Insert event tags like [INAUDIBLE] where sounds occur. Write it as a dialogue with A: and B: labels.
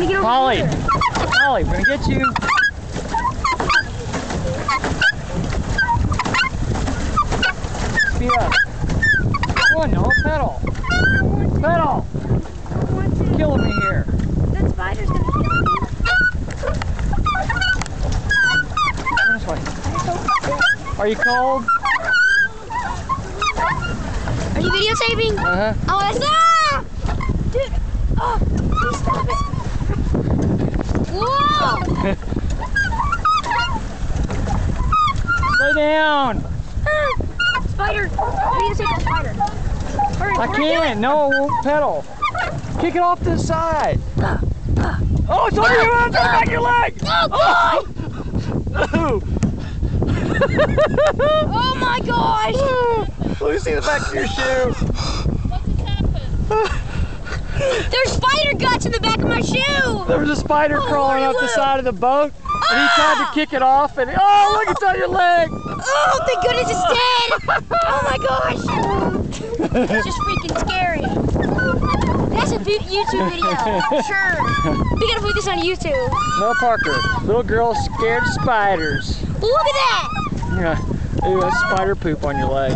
A: gonna get over
B: Holly,
A: here.
B: Holly, we're gonna get you. Speed up. Come on, Noah, pedal. Pedal. Killing me here.
A: That spider's gonna kill me.
B: This way. Are you cold?
A: Are you videotaping?
B: Uh huh.
A: Oh, that's ah! Dude! Oh, please stop it.
B: Lay down.
A: Spider! Videotape that spider. Hurry,
B: I can't. No, it won't pedal. Kick it off to the side. Oh, it's on your on back of your leg.
A: Oh, God!
B: Oh. [LAUGHS]
A: Oh, my gosh!
B: Let me see the back of your shoe.
A: There's spider guts in the back of my shoe!
B: There was a spider
A: Oh,
B: crawling up the side of the boat, and he tried to
A: Ah!
B: kick it off, and oh, look, it's on your leg.
A: Oh, thank goodness it's dead! [LAUGHS] Oh my gosh! It's just freaking scary. That's a YouTube video. for [LAUGHS] Sure. We gotta put this on YouTube.
B: No, Parker. Little girl scared of spiders.
A: Look at that!
B: Yeah. Ooh, that's spider poop on your leg.